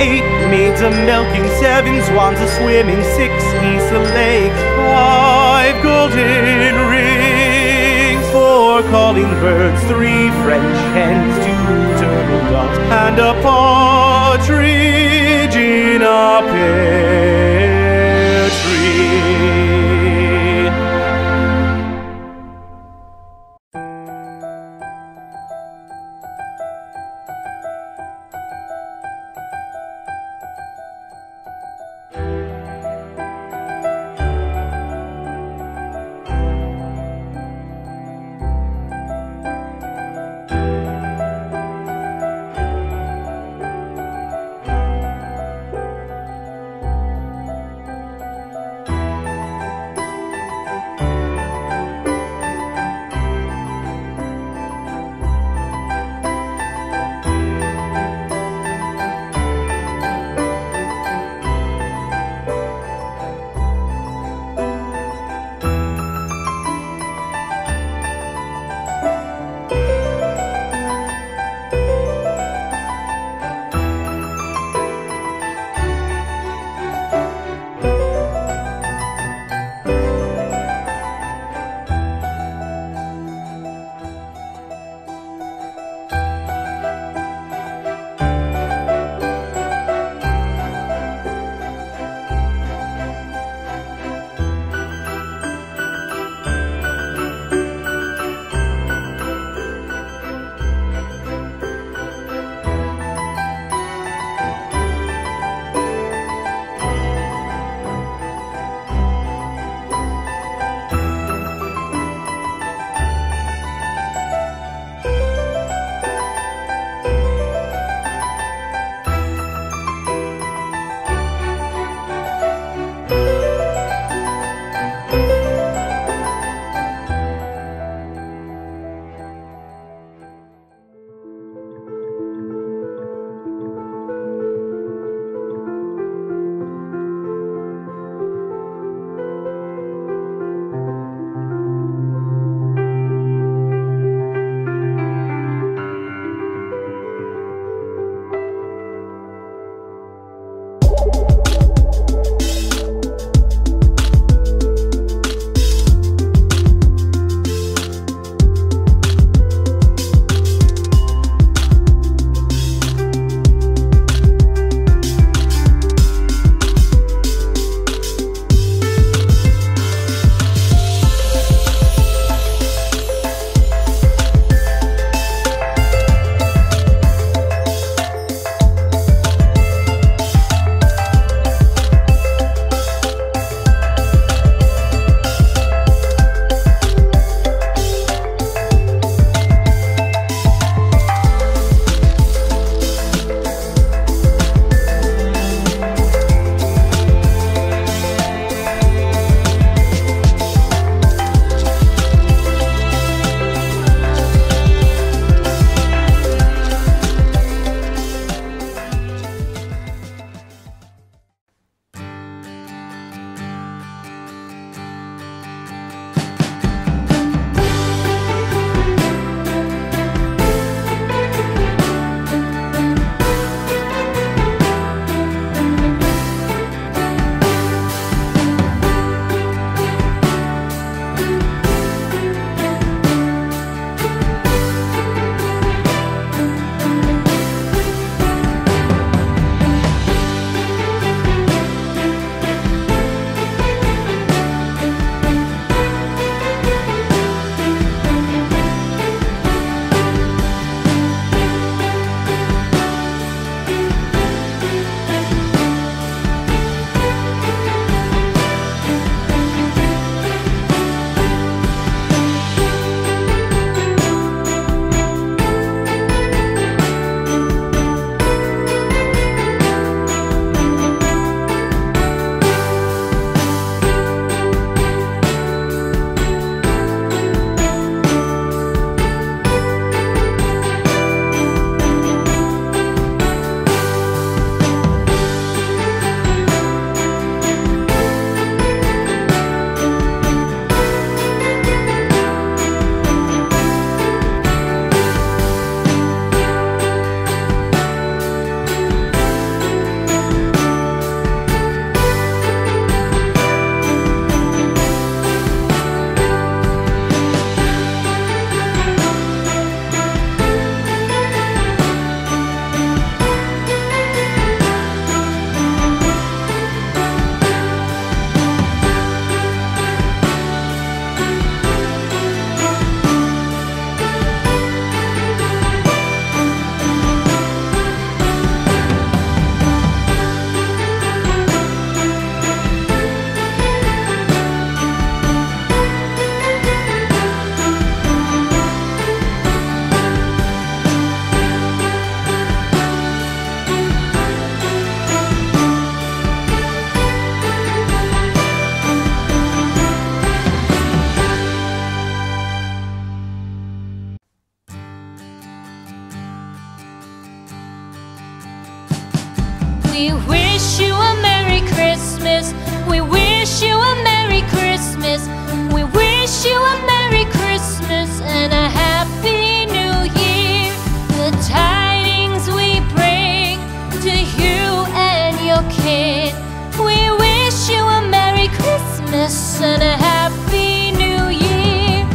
eight maids a milking, seven swans a swimming, six geese a lake, five golden rings, four calling birds, three French hens, two turtle doves, and a partridge in a pear Christmas and a Happy New Year.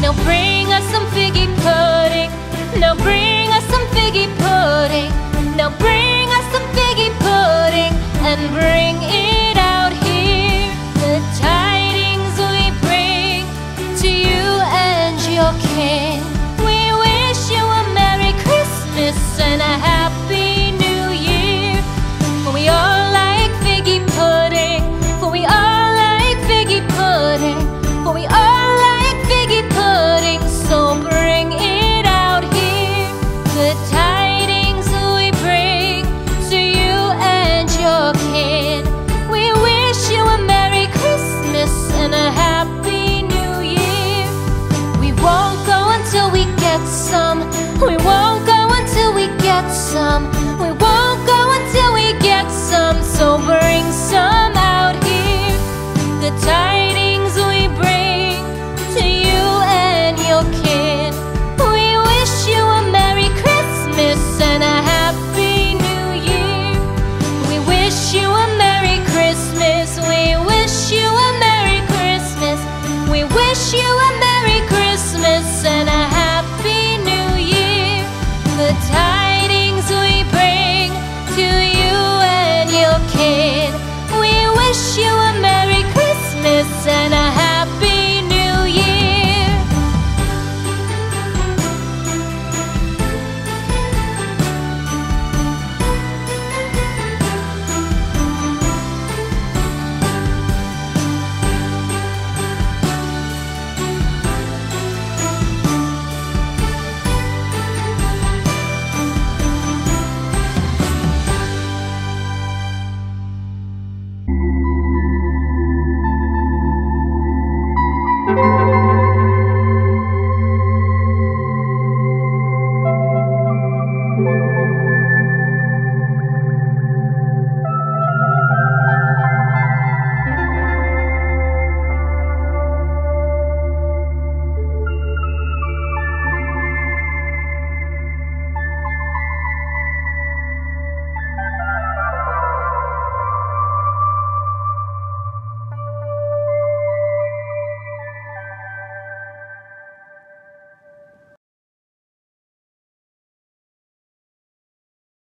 Now bring us some figgy pudding. Now bring us some figgy pudding. Now bring us some figgy pudding and bring some. We won't go until we get some. We won't go until we get some. Sober.